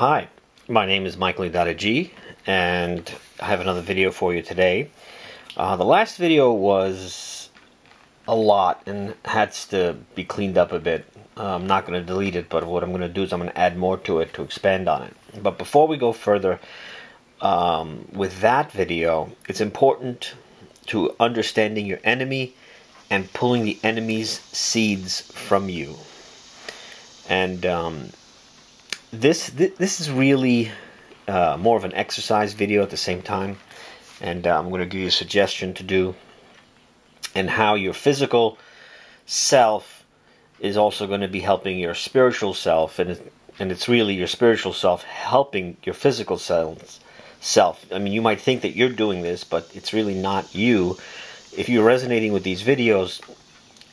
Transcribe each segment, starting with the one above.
Hi, my name is Michael G, and I have another video for you today. Uh, the last video was a lot and had to be cleaned up a bit. Uh, I'm not going to delete it, but what I'm going to do is I'm going to add more to it to expand on it. But before we go further um, with that video, it's important to understanding your enemy and pulling the enemy's seeds from you. And um, this th this is really uh, more of an exercise video at the same time, and uh, I'm going to give you a suggestion to do, and how your physical self is also going to be helping your spiritual self, and and it's really your spiritual self helping your physical self. Self. I mean, you might think that you're doing this, but it's really not you. If you're resonating with these videos,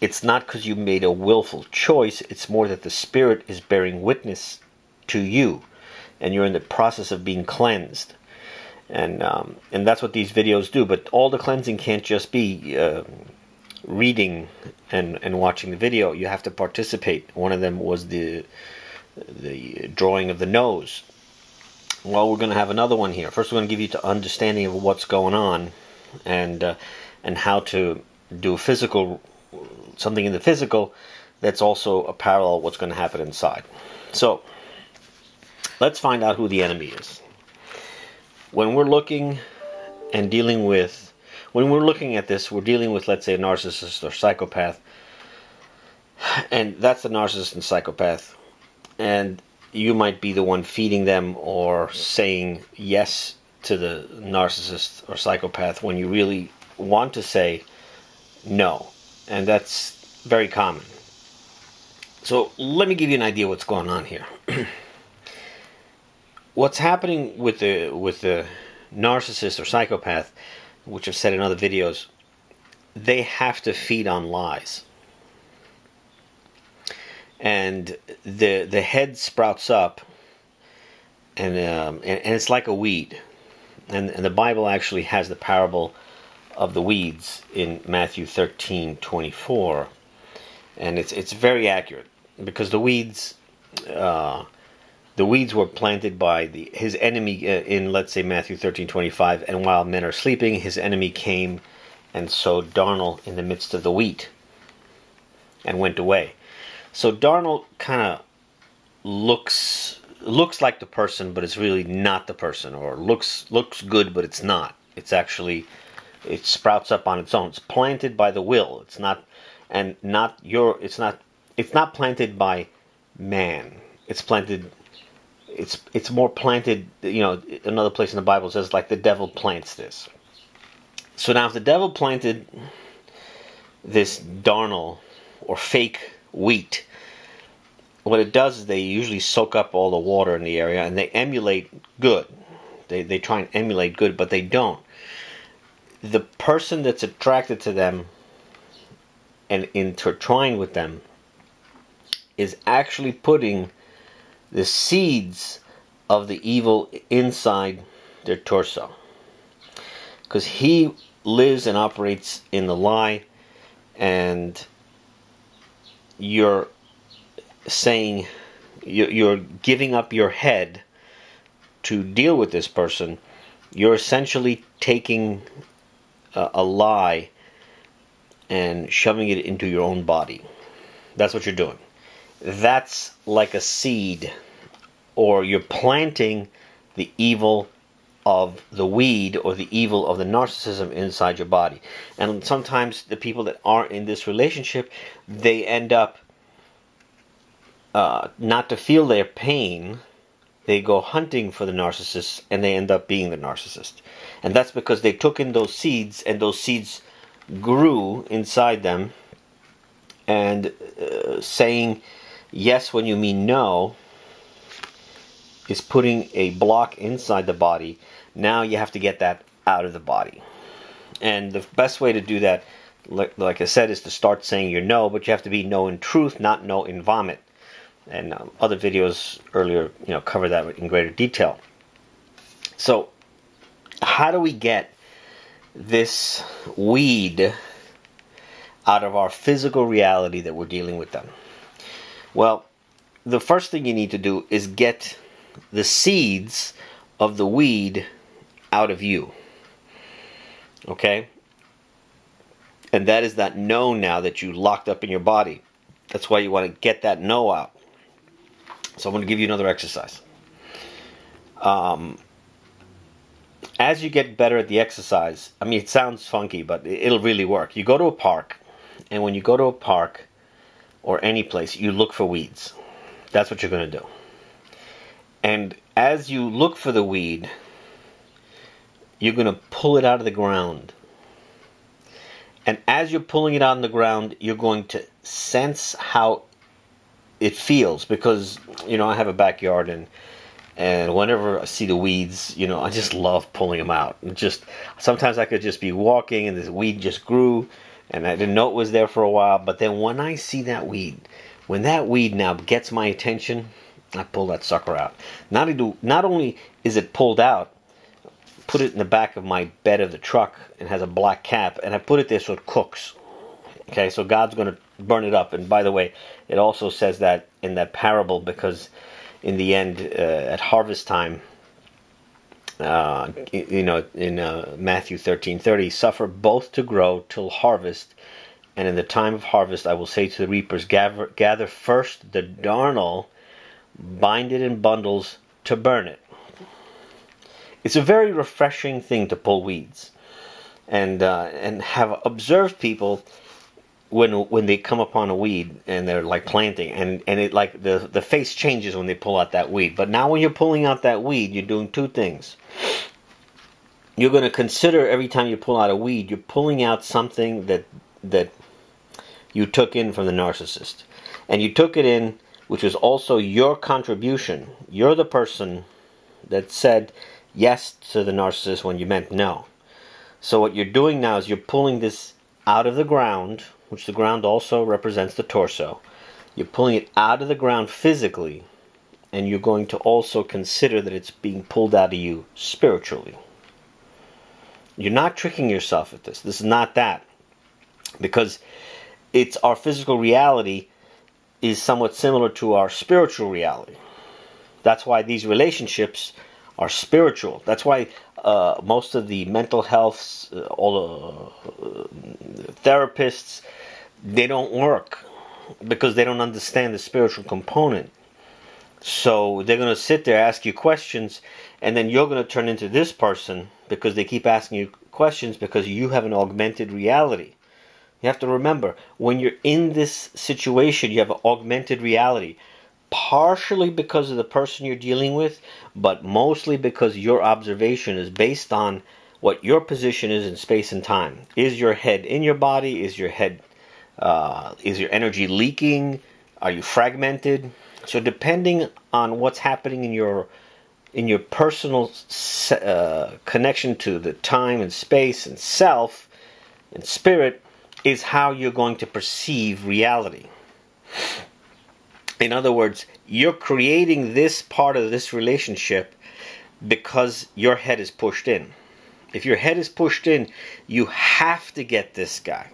it's not because you made a willful choice. It's more that the spirit is bearing witness to you, and you're in the process of being cleansed. And um, and that's what these videos do. But all the cleansing can't just be uh, reading and and watching the video. You have to participate. One of them was the the drawing of the nose. Well, we're going to have another one here. First, we're going to give you the understanding of what's going on, and uh, and how to do physical something in the physical that's also a parallel what's going to happen inside. So Let's find out who the enemy is. When we're looking and dealing with, when we're looking at this, we're dealing with, let's say, a narcissist or psychopath. And that's the narcissist and psychopath. And you might be the one feeding them or saying yes to the narcissist or psychopath when you really want to say no. And that's very common. So let me give you an idea what's going on here. what's happening with the with the narcissist or psychopath, which I've said in other videos, they have to feed on lies. And the the head sprouts up, and um, and, and it's like a weed, and and the Bible actually has the parable of the weeds in Matthew thirteen twenty four, and it's it's very accurate because the weeds. Uh, the weeds were planted by the, his enemy uh, in, let's say, Matthew 13 25. And while men are sleeping, his enemy came and sowed darnel in the midst of the wheat and went away. So darnel kind of looks looks like the person, but it's really not the person, or looks looks good, but it's not. It's actually it sprouts up on its own. It's planted by the will. It's not and not your. It's not. It's not planted by man. It's planted it's it's more planted. You know, another place in the Bible says like the devil plants this. So now, if the devil planted this darnel or fake wheat, what it does is they usually soak up all the water in the area and they emulate good. They they try and emulate good, but they don't. The person that's attracted to them and intertwined with them is actually putting the seeds of the evil inside their torso. Because he lives and operates in the lie, and you're saying, you're giving up your head to deal with this person. You're essentially taking a, a lie and shoving it into your own body. That's what you're doing that's like a seed, or you're planting the evil of the weed or the evil of the narcissism inside your body. And sometimes the people that aren't in this relationship, they end up uh, not to feel their pain. They go hunting for the narcissist and they end up being the narcissist. And that's because they took in those seeds and those seeds grew inside them and uh, saying yes when you mean no is putting a block inside the body. Now you have to get that out of the body. And the best way to do that, like, I said, is to start saying your no, but you have to be no in truth, not no in vomit. And um, other videos earlier, you know, cover that in greater detail. So, how do we get this weed out of our physical reality that we're dealing with them? Well, the first thing you need to do is get the seeds of the weed out of you. Okay? And that is that no now that you locked up in your body. That's why you want to get that no out. So I'm going to give you another exercise. Um, as you get better at the exercise, I mean, it sounds funky, but it'll really work. You go to a park, and when you go to a park or any place, you look for weeds. That's what you're going to do. And as you look for the weed, you're going to pull it out of the ground. And as you're pulling it out of the ground, you're going to sense how it feels because you know I have a backyard and and whenever I see the weeds, you know, I just love pulling them out. And just sometimes I could just be walking and this weed just grew and I didn't know it was there for a while, but then when I see that weed, when that weed now gets my attention, I pull that sucker out. Not, do, not only is it pulled out, put it in the back of my bed of the truck and has a black cap, and I put it there so it cooks. Okay, so God's going to burn it up. And by the way, it also says that in that parable because in the end, uh, at harvest time, uh, you know, in uh, Matthew thirteen thirty, suffer both to grow till harvest, and in the time of harvest, I will say to the reapers, gather, gather first the darnel, bind it in bundles to burn it. It's a very refreshing thing to pull weeds, and uh, and have observed people when when they come upon a weed and they're like mm-hmm. planting and and it like the the face changes when they pull out that weed. But now when you're pulling out that weed you're doing two things. You're going to consider every time you pull out a weed you're pulling out something that that you took in from the narcissist. And you took it in which was also your contribution. You're the person that said yes to the narcissist when you meant no. So what you're doing now is you're pulling this out of the ground which the ground also represents the torso. You're pulling it out of the ground physically, and you're going to also consider that it's being pulled out of you spiritually. You're not tricking yourself at this. This is not that. Because it's our physical reality is somewhat similar to our spiritual reality. That's why these relationships are spiritual. That's why uh, most of the mental health, uh, all the uh, therapists, they don't work because they don't understand the spiritual component. So they're going to sit there, ask you questions, and then you're going to turn into this person because they keep asking you questions because you have an augmented reality. You have to remember when you're in this situation, you have an augmented reality partially because of the person you're dealing with, but mostly because your observation is based on what your position is in space and time. Is your head in your body? Is your head uh, is your energy leaking? Are you fragmented? So depending on what's happening in your in your personal uh, connection to the time and space and self and spirit is how you're going to perceive reality. In other words, you're creating this part of this relationship because your head is pushed in. If your head is pushed in, you have to get this guy.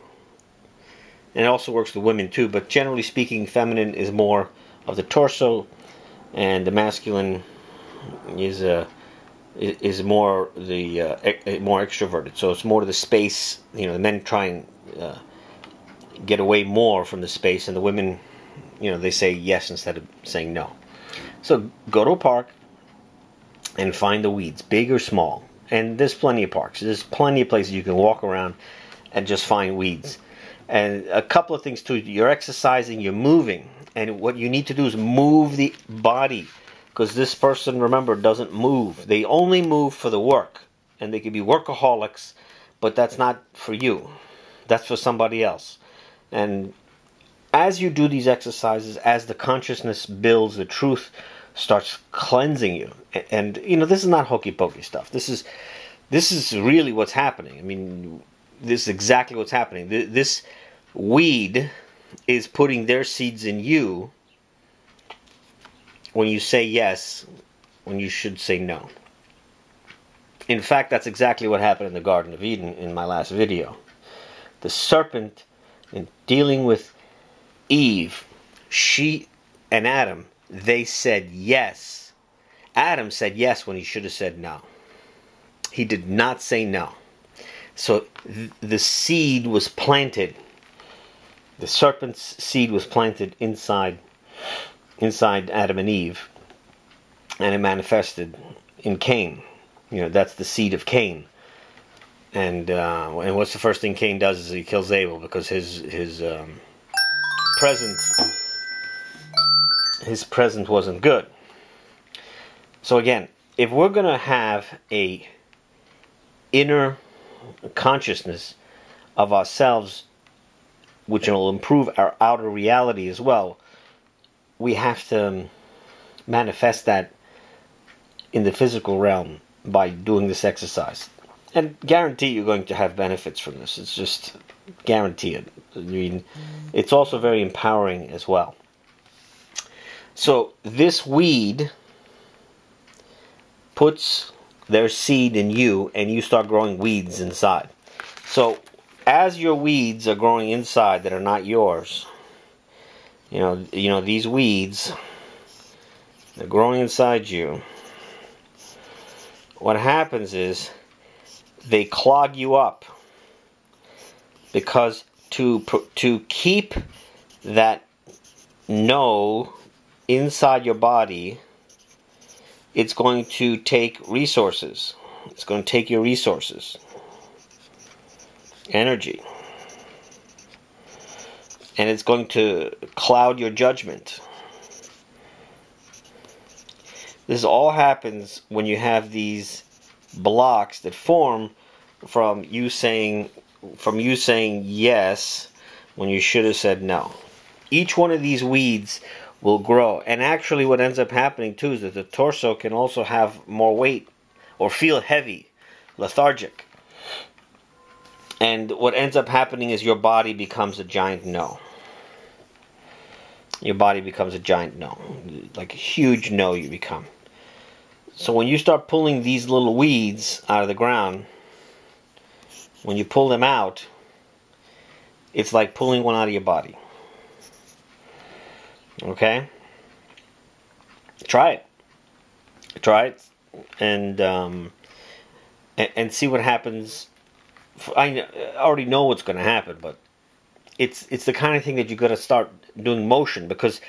And it also works with women too, but generally speaking, feminine is more of the torso, and the masculine is uh, is more the uh, more extroverted. So it's more the space. You know, the men try and uh, get away more from the space, and the women you know, they say yes instead of saying no. So go to a park and find the weeds, big or small. And there's plenty of parks. There's plenty of places you can walk around and just find weeds. And a couple of things too. You're exercising, you're moving, and what you need to do is move the body, because this person, remember, doesn't move. They only move for the work, and they could be workaholics, but that's not for you. That's for somebody else. And as you do these exercises, as the consciousness builds, the truth starts cleansing you. And, you know, this is not hokey pokey stuff. This is this is really what's happening. I mean, this is exactly what's happening. This weed is putting their seeds in you when you say yes, when you should say no. In fact, that's exactly what happened in the Garden of Eden in my last video. The serpent, in dealing with Eve, she and Adam, they said yes. Adam said yes when he should have said no. He did not say no. So th- the seed was planted. The serpent's seed was planted inside inside Adam and Eve, and it manifested in Cain. You know, that's the seed of Cain. And uh, and what's the first thing Cain does is he kills Abel because his his um, present his present wasn't good. So again, if we're gonna have a inner consciousness of ourselves, which will improve our outer reality as well, we have to um, manifest that in the physical realm by doing this exercise. And guarantee you're going to have benefits from this. It's just guarantee it. I mean, it's also very empowering as well. So this weed puts their seed in you and you start growing weeds inside. So as your weeds are growing inside that are not yours, you know, you know these weeds they're growing inside you. What happens is they clog you up because to to keep that no inside your body it's going to take resources. It's going to take your resources, energy, and it's going to cloud your judgment. This all happens when you have these blocks that form from you saying from you saying yes when you should have said no. Each one of these weeds will grow. And actually, what ends up happening too is that the torso can also have more weight or feel heavy, lethargic. And what ends up happening is your body becomes a giant no. Your body becomes a giant no. Like a huge no, you become. So when you start pulling these little weeds out of the ground, when you pull them out, it's like pulling one out of your body. Okay? Try it. Try it and um, and, and see what happens. I already know what's going to happen, but it's it's the kind of thing that you got to start doing motion because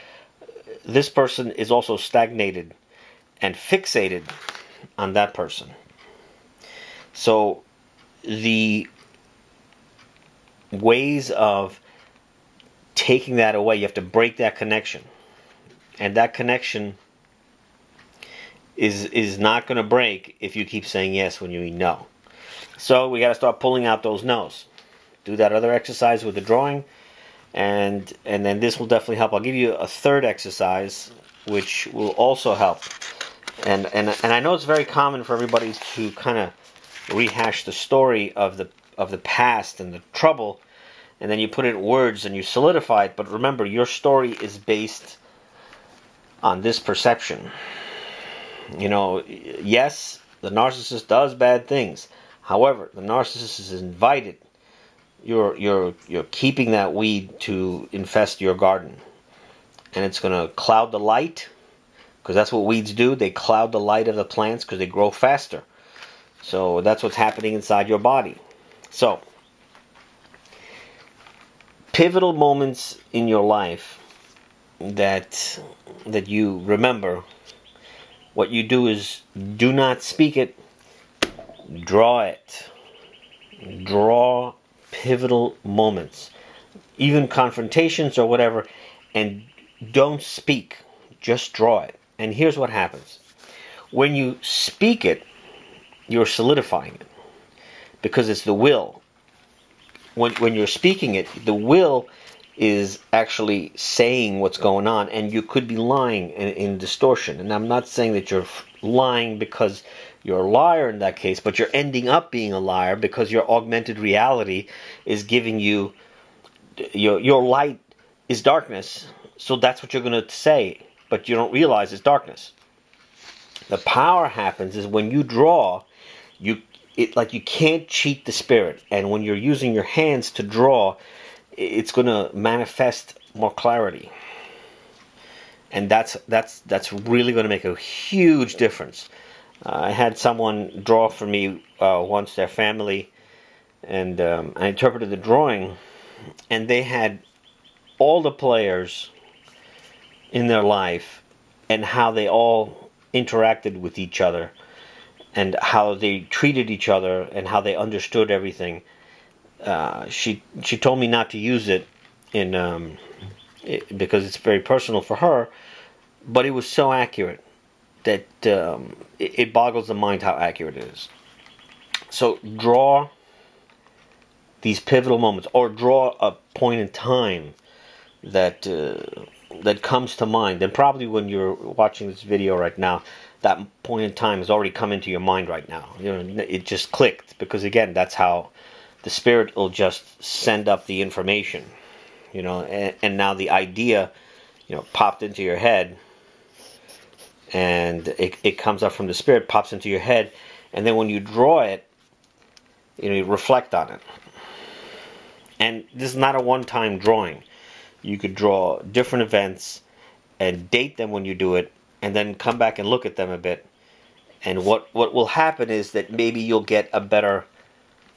this person is also stagnated and fixated on that person. So the ways of taking that away. You have to break that connection. And that connection is is not going to break if you keep saying yes when you mean no. So we got to start pulling out those no's. Do that other exercise with the drawing, and and then this will definitely help. I'll give you a third exercise which will also help. And and and I know it's very common for everybody to kind of rehash the story of the of the past and the trouble and then you put it in words and you solidify it. But remember, your story is based on this perception. You know, yes, the narcissist does bad things. However, the narcissist is invited. You're you're you're keeping that weed to infest your garden, and it's going to cloud the light, because that's what weeds do. They cloud the light of the plants because they grow faster. So that's what's happening inside your body. So pivotal moments in your life that that you remember what you do is do not speak it draw it. Draw pivotal moments even confrontations or whatever and don't speak just draw it. And here's what happens. When you speak it you're solidifying it because it's the will when when you're speaking it, the will is actually saying what's going on, and you could be lying in, in distortion. And I'm not saying that you're lying because you're a liar in that case, but you're ending up being a liar because your augmented reality is giving you your your light is darkness, so that's what you're going to say, but you don't realize it's darkness. The power happens is when you draw, you it like you can't cheat the spirit. And when you're using your hands to draw it's going to manifest more clarity. And that's that's that's really going to make a huge difference. Uh, I had someone draw for me uh, once their family, and um, I interpreted the drawing, and they had all the players in their life and how they all interacted with each other and how they treated each other and how they understood everything. Uh, she she told me not to use it in um, it, because it's very personal for her, but it was so accurate that um, it, it boggles the mind how accurate it is. So draw these pivotal moments, or draw a point in time that uh, that comes to mind. And probably when you're watching this video right now, that point in time has already come into your mind right now. You know, it just clicked because again, that's how the spirit will just send up the information. You know, and, and now the idea, you know, popped into your head, and it, it comes up from the spirit, pops into your head, and then when you draw it, you know, you reflect on it. And this is not a one-time drawing. You could draw different events and date them when you do it and then come back and look at them a bit. And what, what will happen is that maybe you'll get a better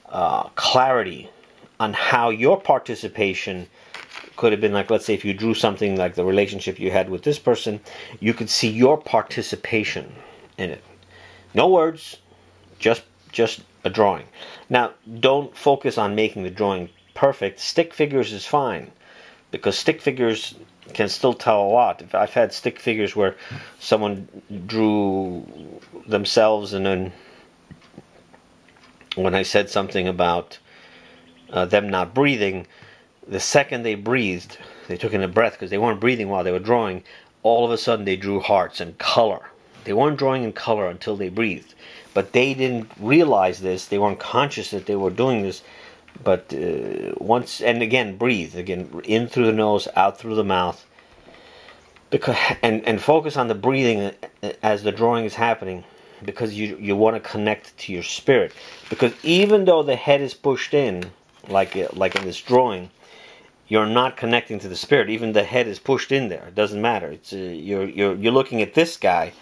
uh, clarity on how your participation could have been. Like let's say if you drew something like the relationship you had with this person you could see your participation in it. No words just just a drawing. Now don't focus on making the drawing perfect. Stick figures is fine because stick figures can still tell a lot. I've had stick figures where someone drew themselves, and then when I said something about uh, them not breathing, the second they breathed, they took in a breath because they weren't breathing while they were drawing. All of a sudden, they drew hearts and color. They weren't drawing in color until they breathed, but they didn't realize this. They weren't conscious that they were doing this but uh, once and again breathe again in through the nose out through the mouth because and and focus on the breathing as the drawing is happening because you you want to connect to your spirit. Because even though the head is pushed in like uh, like in this drawing you're not connecting to the spirit. Even the head is pushed in there. It doesn't matter. It's uh, you're you're you're looking at this guy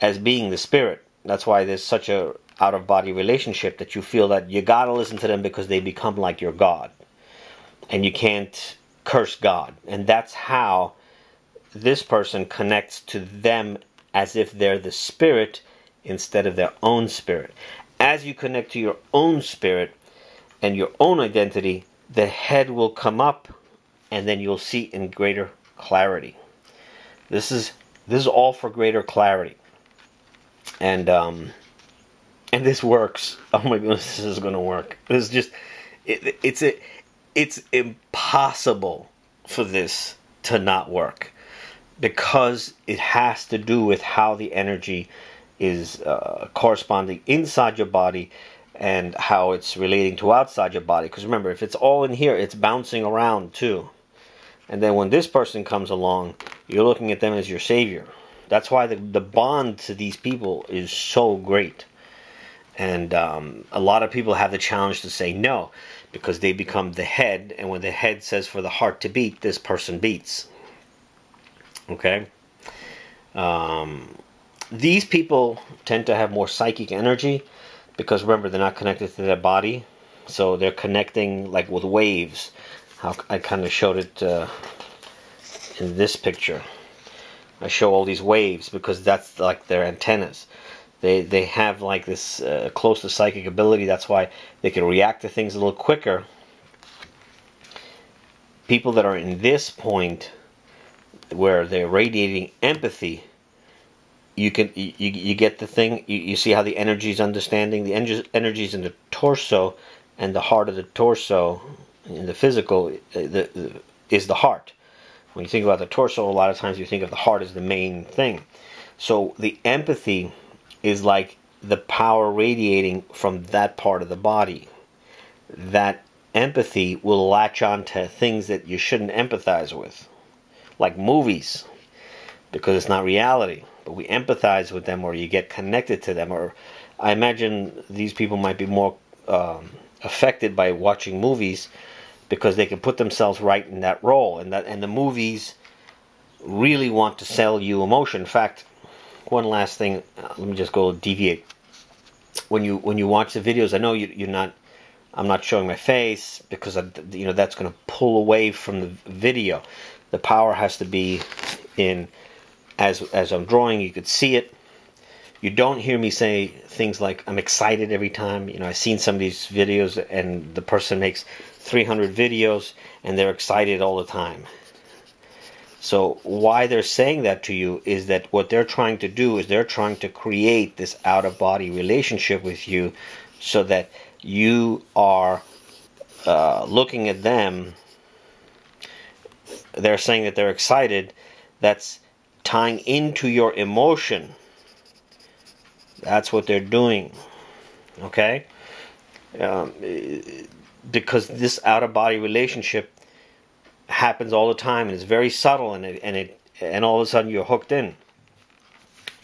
as being the spirit. That's why there's such a out of body relationship that you feel that you gotta listen to them because they become like your God. And you can't curse God. And that's how this person connects to them as if they're the spirit instead of their own spirit. As you connect to your own spirit and your own identity, the head will come up and then you'll see in greater clarity. This is this is all for greater clarity. And um, and this works. Oh my goodness, this is going to work. This is just it, it's a, it's impossible for this to not work because it has to do with how the energy is uh, corresponding inside your body and how it's relating to outside your body. Because remember, if it's all in here, it's bouncing around too. And then when this person comes along, you're looking at them as your savior. That's why the, the bond to these people is so great. And um, a lot of people have the challenge to say no because they become the head, and when the head says for the heart to beat, this person beats. Okay? Um, these people tend to have more psychic energy because remember, they're not connected to their body, so they're connecting like with waves. How I kind of showed it uh, in this picture. I show all these waves because that's like their antennas. They they have like this uh, close to psychic ability. That's why they can react to things a little quicker. People that are in this point where they're radiating empathy, you can you, you get the thing. You, you see how the energy is understanding the energy is in the torso, and the heart of the torso in the physical uh, the, the, is the heart. When you think about the torso, a lot of times you think of the heart as the main thing. So the empathy is like the power radiating from that part of the body. That empathy will latch on to things that you shouldn't empathize with, like movies, because it's not reality. But we empathize with them, or you get connected to them, or I imagine these people might be more um, affected by watching movies because they can put themselves right in that role, and that and the movies really want to sell you emotion. In fact, one last thing, uh, let me just go deviate. When you when you watch the videos, I know you, you're not. I'm not showing my face because I, you know that's going to pull away from the video. The power has to be in as as I'm drawing. You could see it. You don't hear me say things like I'm excited every time. You know, I've seen some of these videos and the person makes 300 videos and they're excited all the time. So why they're saying that to you is that what they're trying to do is they're trying to create this out of body relationship with you so that you are uh, looking at them. They're saying that they're excited. That's tying into your emotion. That's what they're doing. Okay? Um, because this out of body relationship happens all the time and it's very subtle and it and it and all of a sudden you're hooked in.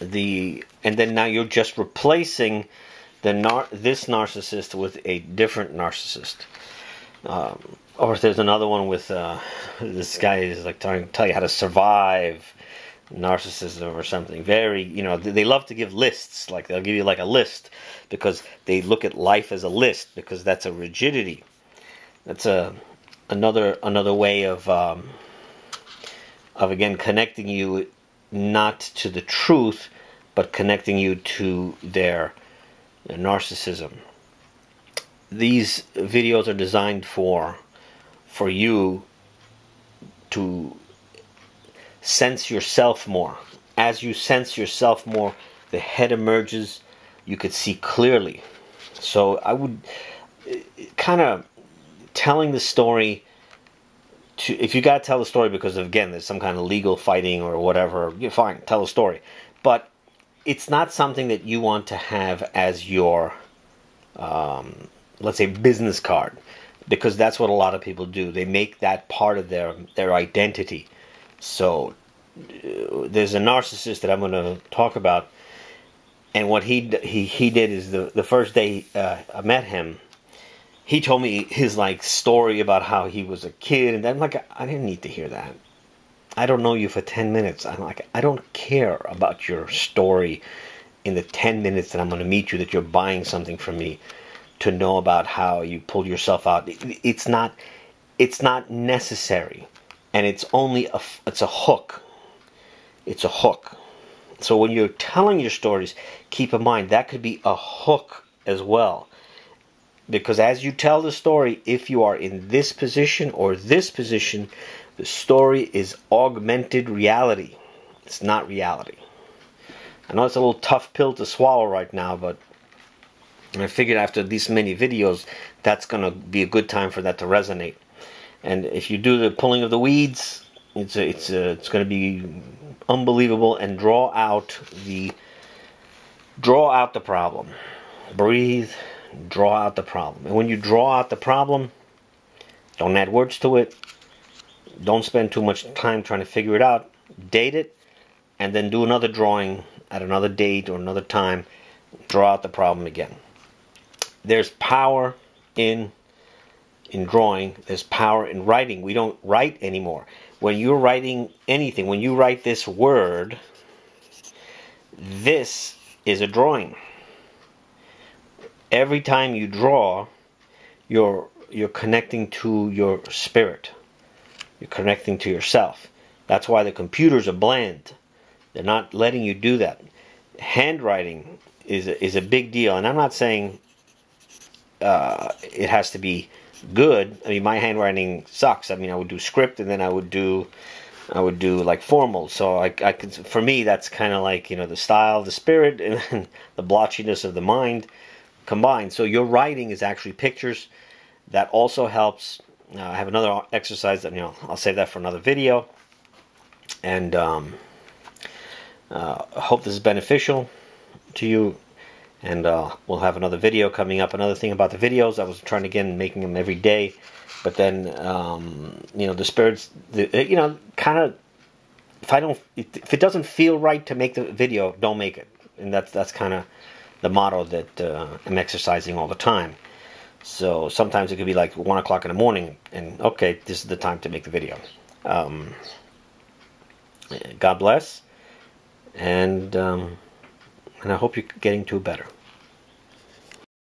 The and then now you're just replacing the nar- this narcissist with a different narcissist. Um, or if there's another one with uh, this guy is like trying to tell you how to survive narcissism or something. Very you know they love to give lists like they'll give you like a list because they look at life as a list because that's a rigidity. That's a another another way of um, of again connecting you not to the truth, but connecting you to their, their narcissism. These videos are designed for for you to sense yourself more. As you sense yourself more, the head emerges. You could see clearly. So I would kind of telling the story to if you got to tell the story because of, again there's some kind of legal fighting or whatever you're fine tell the story. But it's not something that you want to have as your um, let's say business card because that's what a lot of people do. They make that part of their their identity. So uh, there's a narcissist that I'm going to talk about and what he he he did is the the first day uh, I met him he told me his like story about how he was a kid, and I'm like, I didn't need to hear that. I don't know you for 10 minutes. I'm like, I don't care about your story in the 10 minutes that I'm going to meet you that you're buying something from me to know about how you pulled yourself out. It's not it's not necessary and it's only a it's a hook. It's a hook. So when you're telling your stories, keep in mind that could be a hook as well because as you tell the story, if you are in this position or this position, the story is augmented reality. It's not reality. I know it's a little tough pill to swallow right now, but I figured after these many videos, that's going to be a good time for that to resonate. And if you do the pulling of the weeds, it's a, it's a, it's going to be unbelievable and draw out the draw out the problem. Breathe, draw out the problem. And when you draw out the problem, don't add words to it. Don't spend too much time trying to figure it out. Date it, and then do another drawing at another date or another time. Draw out the problem again. There's power in in drawing. There's power in writing. We don't write anymore. When you're writing anything, when you write this word, this is a drawing every time you draw, you're you're connecting to your spirit. You're connecting to yourself. That's why the computers are bland. They're not letting you do that. Handwriting is a, is a big deal, and I'm not saying uh, it has to be good. I mean, my handwriting sucks. I mean, I would do script, and then I would do I would do like formal. So I, I could, for me, that's kind of like you know the style, the spirit, and the blotchiness of the mind combined. So your writing is actually pictures. That also helps. Uh, I have another exercise that you know I'll save that for another video. And um, uh, hope this is beneficial to you. And uh, we'll have another video coming up. Another thing about the videos, I was trying to again making them every day, but then um, you know the spirits, the, you know, kind of. If I don't, if it doesn't feel right to make the video, don't make it. And that's that's kind of the motto that uh, I'm exercising all the time. So sometimes it could be like one o'clock in the morning, and okay, this is the time to make the video. Um, God bless, and um, and I hope you're getting to better.